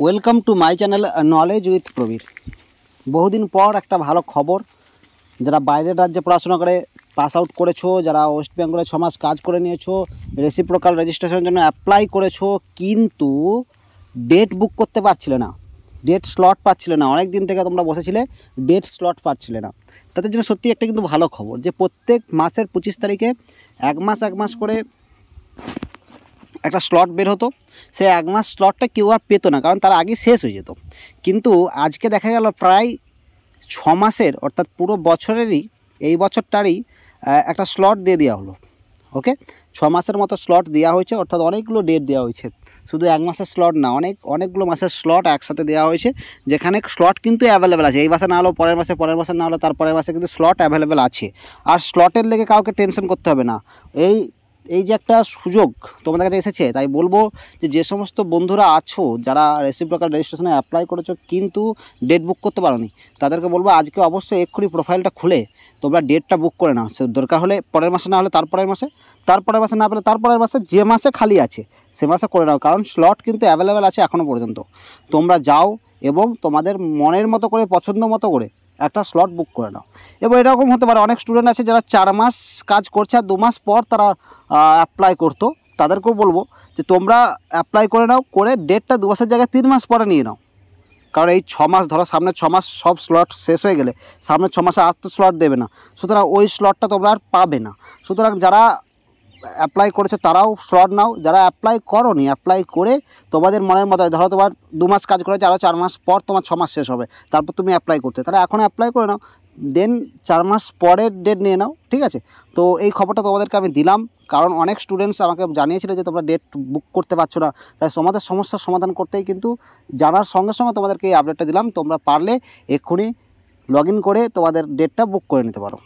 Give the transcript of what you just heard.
Welcome to my channel knowledge with Prabir বহুদিন পর একটা ভালো খবর। যারা বাইরের রাজ্যে পড়াশোনা করে পাস আউট করেছ, যারা ওয়েস্ট বেঙ্গলে ছ মাস কাজ করে নিয়েছো রেসিপ্রোকাল রেজিস্ট্রেশনের জন্য অ্যাপ্লাই করেছ, কিন্তু ডেট বুক করতে পারছিলে না। ডেট স্লট পাচ্ছিলে না। অনেক দিন থেকে তোমরা বসেছিলে ডেট স্লট পাচ্ছিলে না। তাদের জন্য সত্যি একটা কিন্তু ভালো খবর যে প্রত্যেক মাসের পঁচিশ তারিখে এক মাস এক মাস করে একটা স্লট বের হতো, সে এক মাস স্লটটা কেউ আর পেতো না, কারণ তার আগে শেষ হয়ে যেত। কিন্তু আজকে দেখা গেল প্রায় ছ মাসের, অর্থাৎ পুরো বছরেরই, এই বছরটারই একটা স্লট দিয়ে দেওয়া হলো। ওকে ছ মাসের মতো স্লট দেওয়া হয়েছে, অর্থাৎ অনেকগুলো ডেট দেওয়া হয়েছে। শুধু এক মাসের স্লট না, অনেক, অনেকগুলো মাসের স্লট একসাথে দেওয়া হয়েছে, যেখানে স্লট কিন্তু অ্যাভেলেবেল আছে। এই মাসে না হলেও পরের মাসে পরের মাসে না হলেও তার পরের মাসে কিন্তু স্লট অ্যাভেলেবেল আছে। আর স্লটের লেগে কাউকে টেনশন করতে হবে না। এই এই যে একটা সুযোগ তোমাদের কাছে এসেছে, তাই বলব যে যে সমস্ত বন্ধুরা আছো, যারা রেসিপ্রোকাল রেজিস্ট্রেশনে অ্যাপ্লাই করেছ, কিন্তু ডেট বুক করতে পারোনি, তাদেরকে বলব আজকে অবশ্যই এক্ষুনি প্রোফাইলটা খুলে তোমরা ডেটটা বুক করে নাও। সে দরকার হলে পরের মাসে, না হলে তারপরের মাসে তারপরের মাসে, না পেলে তারপরের মাসে যে মাসে খালি আছে, সে মাসে করে নাও, কারণ স্লট কিন্তু অ্যাভেলেবেল আছে এখনও পর্যন্ত। তোমরা যাও এবং তোমাদের মনের মতো করে, পছন্দ মতো করে একটা স্লট বুক করে নাও। এবং এরকম হতে পারে, অনেক স্টুডেন্ট আছে যারা চার মাস কাজ করছে আর দু মাস পর তারা অ্যাপ্লাই করতো। তাদেরকেও বলব যে তোমরা অ্যাপ্লাই করে নাও, করে ডেটটা দু মাসের জায়গায় তিন মাস পরে নিয়ে নাও। কারণ এই ছ মাস, ধরো সামনে ছ মাস সব স্লট শেষ হয়ে গেলে, সামনে ছ মাসে আর তো স্লট দেবে না। সুতরাং ওই স্লটটা তোমরা আর পাবে না। সুতরাং যারা অ্যাপ্লাই করেছ, তারাও স্লট নাও। যারা অ্যাপ্লাই করনি অ্যাপ্লাই করে তোমাদের মনের মতো, ধরো তোমার দু মাস কাজ করেছে আরও চার মাস পর তোমার ছ মাস শেষ হবে। তারপর তুমি অ্যাপ্লাই করতে। তাহলে এখন অ্যাপ্লাই করে নাও। দেন চার মাস পরের ডেট নিয়ে নাও, ঠিক আছে? তো এই খবরটা তোমাদেরকে আমি দিলাম। কারণ অনেক স্টুডেন্টস আমাকে জানিয়েছিল যে, তোমরা ডেট বুক করতে পারছ না। তাই তোমাদের সমস্যার সমাধান করতেই কিন্তু জানার সঙ্গে সঙ্গে তোমাদেরকে এই আপডেটটা দিলাম। তোমরা পারলে এক্ষুনি লগ করে তোমাদের ডেটটা বুক করে নিতে পারো।